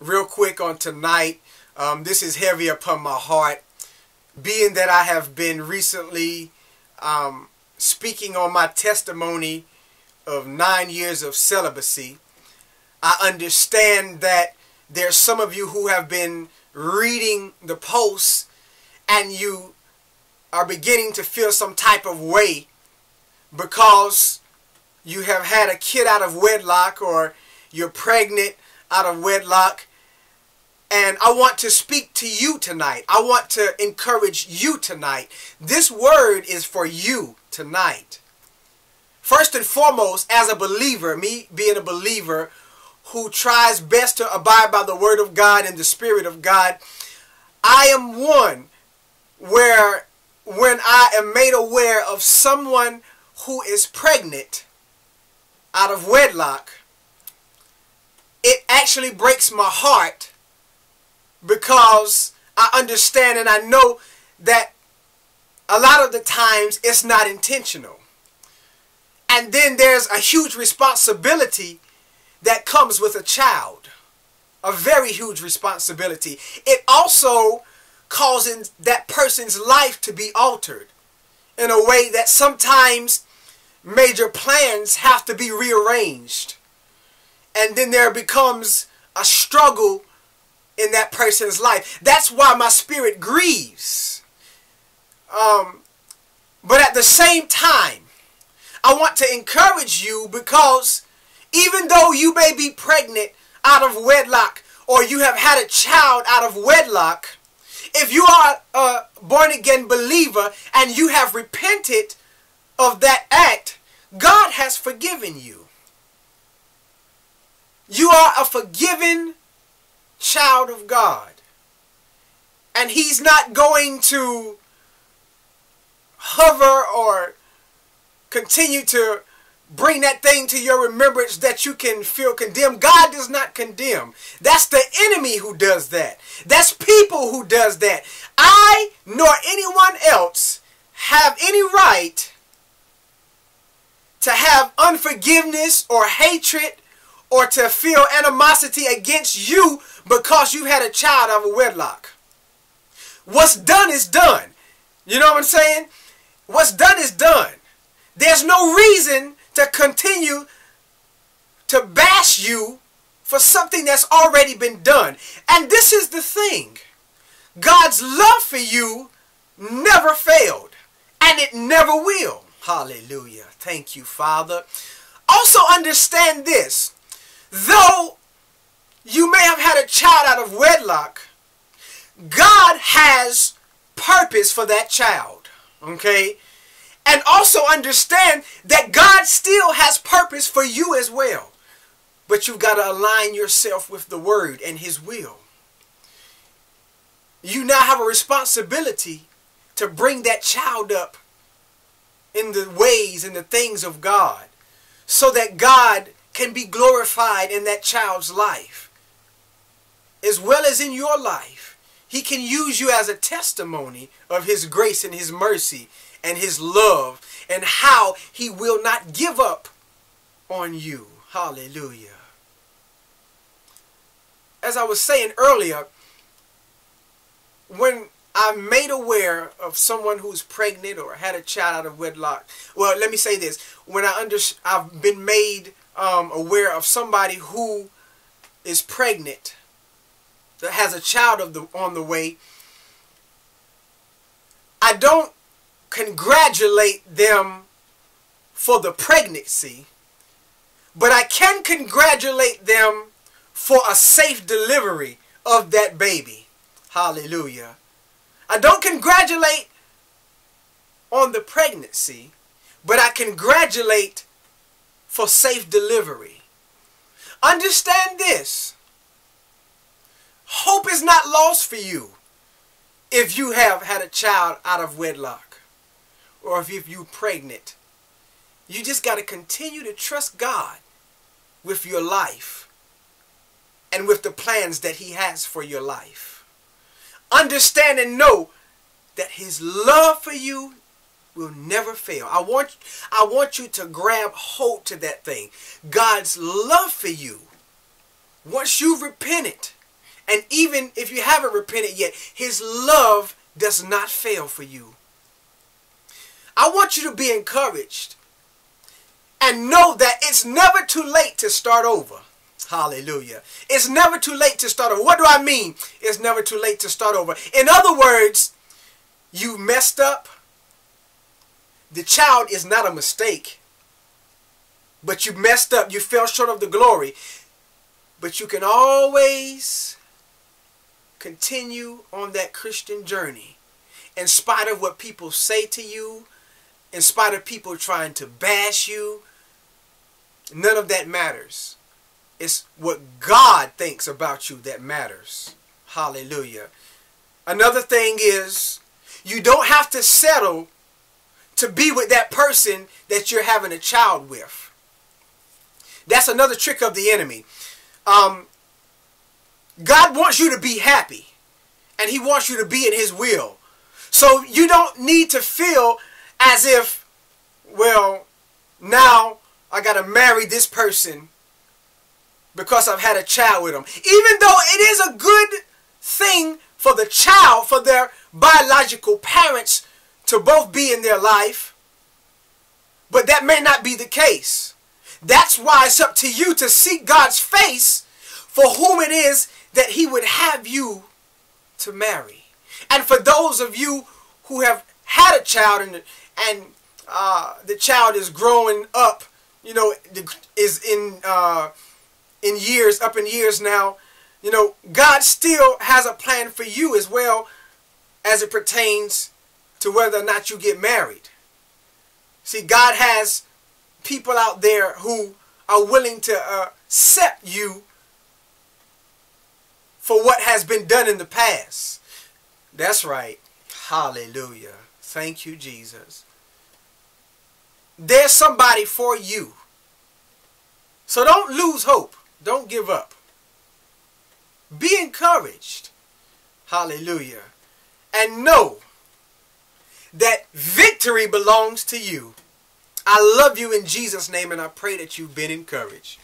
real quick on tonight. Um, this is heavy upon my heart, being that I have been recently um, speaking on my testimony of nine years of celibacy. I understand that there's some of you who have been reading the posts and you are beginning to feel some type of way because you have had a kid out of wedlock or you're pregnant out of wedlock. And I want to speak to you tonight. I want to encourage you tonight. This word is for you tonight. First and foremost, as a believer, me being a believer who tries best to abide by the word of God and the spirit of God, I am one where when I am made aware of someone who is pregnant out of wedlock, it actually breaks my heart because I understand and I know that a lot of the times it's not intentional. And then there's a huge responsibility that comes with a child. A very huge responsibility. It also causes that person's life to be altered in a way that sometimes major plans have to be rearranged. And then there becomes a struggle in that person's life. That's why my spirit grieves. Um, but at the same time, I want to encourage you because even though you may be pregnant out of wedlock or you have had a child out of wedlock, if you are a born again believer and you have repented of that act, God has forgiven you. You are a forgiven child of God. And he's not going to hover or continue to bring that thing to your remembrance that you can feel condemned. God does not condemn. That's the enemy who does that. That's people who does that. I nor anyone else have any right to have unforgiveness or hatred or to feel animosity against you because you had a child out of a wedlock. What's done is done. You know what I'm saying? What's done is done. There's no reason to continue to bash you for something that's already been done. And this is the thing. God's love for you never failed. And it never will. Hallelujah. Thank you, Father. Also understand this. Though you may have had a child out of wedlock, God has purpose for that child. Okay? And also understand that God still has purpose for you as well. But you've got to align yourself with the word and his will. You now have a responsibility to bring that child up in the ways and the things of God so that God can be glorified in that child's life as well as in your life. He can use you as a testimony of his grace and his mercy and his love and how he will not give up on you. Hallelujah. As I was saying earlier, when I'm made aware of someone who's pregnant or had a child out of wedlock, well, let me say this. When I under, I've been made um, aware of somebody who is pregnant, that has a child of the on the way, I don't congratulate them for the pregnancy, but I can congratulate them for a safe delivery of that baby. Hallelujah. I don't congratulate on the pregnancy, but I congratulate for safe delivery. Understand this. Hope is not lost for you if you have had a child out of wedlock or if you're pregnant. You just got to continue to trust God with your life and with the plans that he has for your life. Understand and know that his love for you will never fail. I want I want you to grab hold to that thing. God's love for you. Once you've repented And even if you haven't repented yet, his love does not fail for you. I want you to be encouraged and know that it's never too late to start over. Hallelujah. It's never too late to start over. What do I mean? It's never too late to start over. In other words, you messed up. The child is not a mistake. But you messed up. You fell short of the glory. But you can always continue on that Christian journey in spite of what people say to you, in spite of people trying to bash you. None of that matters. It's what God thinks about you that matters. Hallelujah. Another thing is you don't have to settle to be with that person that you're having a child with. That's another trick of the enemy. Um, God wants you to be happy. And he wants you to be in his will. So you don't need to feel as if, well, now I got to marry this person because I've had a child with them. Even though it is a good thing for the child, for their biological parents to both be in their life, but that may not be the case. That's why it's up to you to seek God's face for whom it is that he would have you to marry. And for those of you who have had a child and, and uh, the child is growing up, you know, is in uh, in years, up in years now, you know, God still has a plan for you as well as it pertains to whether or not you get married. See, God has people out there who are willing to uh, accept you for what has been done in the past. That's right. Hallelujah. Thank you, Jesus. There's somebody for you. So don't lose hope. Don't give up. Be encouraged. Hallelujah. And know that victory belongs to you. I love you in Jesus' name and I pray that you've been encouraged.